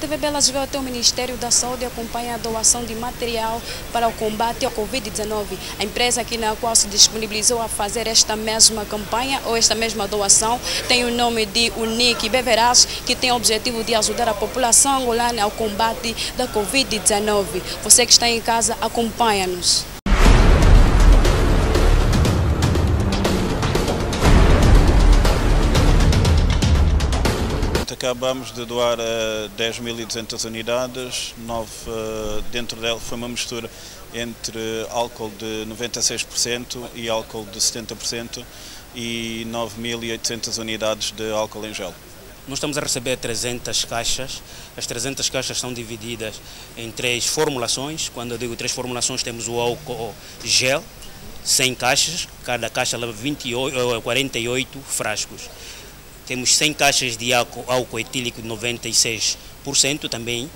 TV Belas veio até o Ministério da Saúde acompanha a doação de material para o combate ao Covid-19. A empresa aqui na qual se disponibilizou a fazer esta mesma campanha ou esta mesma doação tem o nome de Unique Beveraz, que tem o objetivo de ajudar a população angolana ao combate da Covid-19. Você que está em casa, acompanha-nos. Acabamos de doar uh, 10.200 unidades, nove, uh, dentro dela foi uma mistura entre álcool de 96% e álcool de 70% e 9.800 unidades de álcool em gel. Nós estamos a receber 300 caixas. As 300 caixas são divididas em três formulações. Quando eu digo três formulações, temos o álcool gel, 100 caixas, cada caixa leva 28, 48 frascos. Temos 100 caixas de álcool, etílico de 96% também.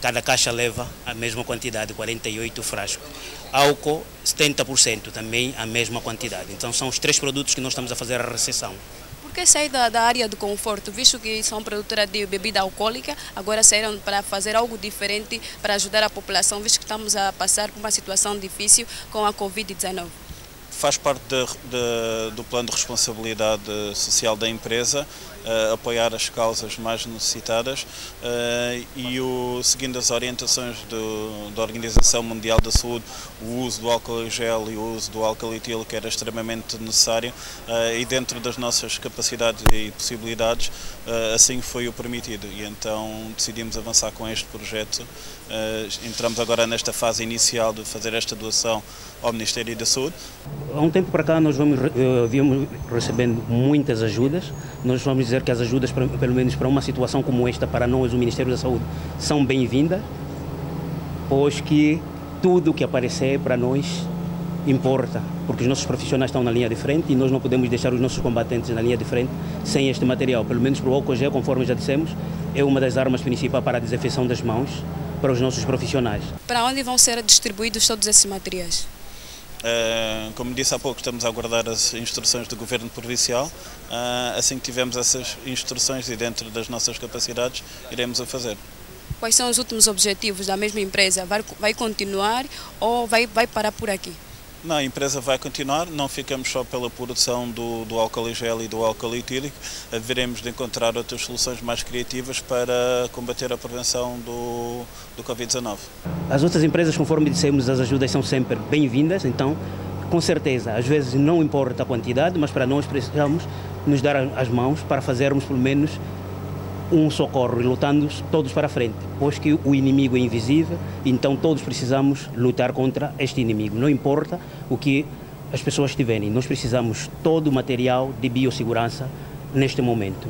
Cada caixa leva a mesma quantidade, 48 frascos. Álcool, 70% também a mesma quantidade. Então são os três produtos que nós estamos a fazer a recessão. Por que sair da, da área do conforto, visto que são produtora de bebida alcoólica, agora saíram para fazer algo diferente para ajudar a população, visto que estamos a passar por uma situação difícil com a Covid-19? Faz parte de, de, do plano de responsabilidade social da empresa, uh, apoiar as causas mais necessitadas uh, e o, seguindo as orientações do, da Organização Mundial da Saúde, o uso do álcool gel e o uso do álcool etílico era extremamente necessário uh, e dentro das nossas capacidades e possibilidades assim foi o permitido e então decidimos avançar com este projeto. entramos agora nesta fase inicial de fazer esta doação ao Ministério da Saúde. Há um tempo para cá nós vamos, vimos recebendo muitas ajudas, nós vamos dizer que as ajudas, pelo menos para uma situação como esta, para nós, o Ministério da Saúde, são bem-vindas, pois que tudo que aparecer para nós importa, porque os nossos profissionais estão na linha de frente e nós não podemos deixar os nossos combatentes na linha de frente sem este material. Pelo menos para o álcool gel, conforme já dissemos, é uma das armas principais para a desinfecção das mãos para os nossos profissionais. Para onde vão ser distribuídos todos esses materiais? Uh, como disse há pouco, estamos a aguardar as instruções do Governo Provincial. Uh, assim que tivermos essas instruções e dentro das nossas capacidades, iremos a fazer. Quais são os últimos objetivos da mesma empresa? Vai, vai continuar ou vai, vai parar por aqui? Não, a empresa vai continuar, não ficamos só pela produção do, do álcool gel e do álcool etílico, veremos de encontrar outras soluções mais criativas para combater a prevenção do, do Covid-19. As outras empresas, conforme dissemos, as ajudas são sempre bem-vindas, então, com certeza, às vezes não importa a quantidade, mas para nós precisamos nos dar as mãos para fazermos pelo menos um socorro e lutando todos para frente, pois que o inimigo é invisível, então todos precisamos lutar contra este inimigo, não importa o que as pessoas tiverem, nós precisamos todo o material de biossegurança neste momento.